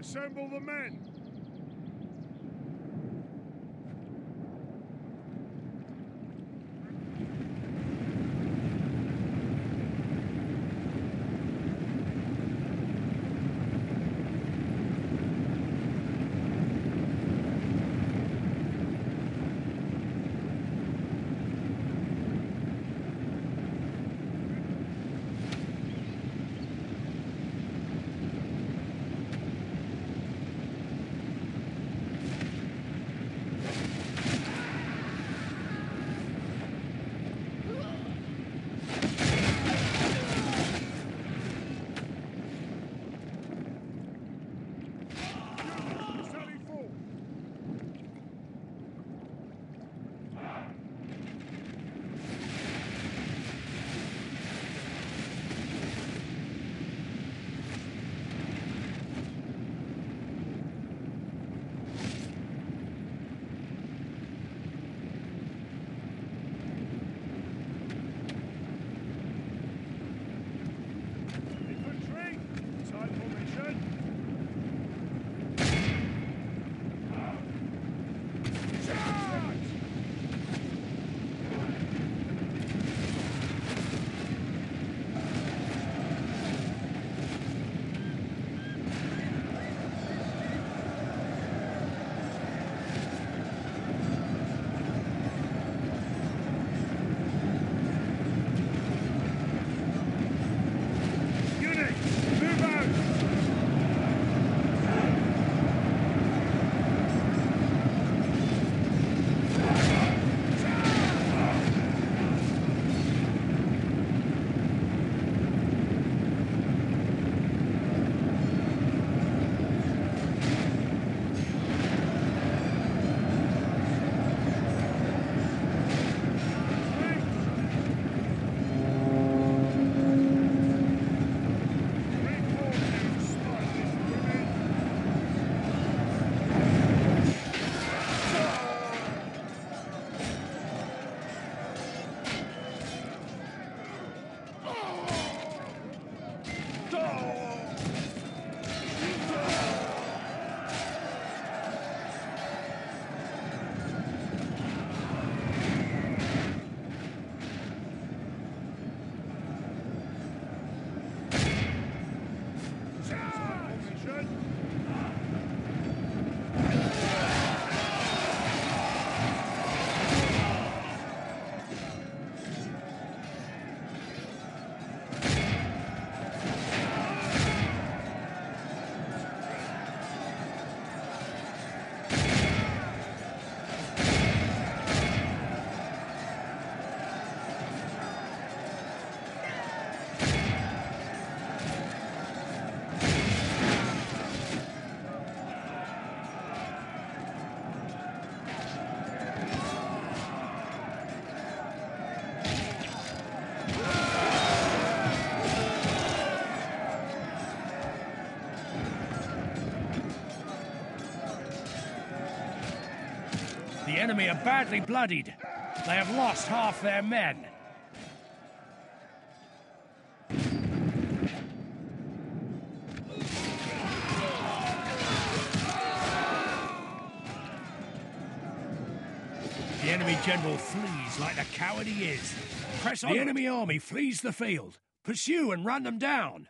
Assemble the men. Enemy are badly bloodied. They have lost half their men. The enemy general flees like the coward he is. Press on. The enemy army flees the field. Pursue and run them down.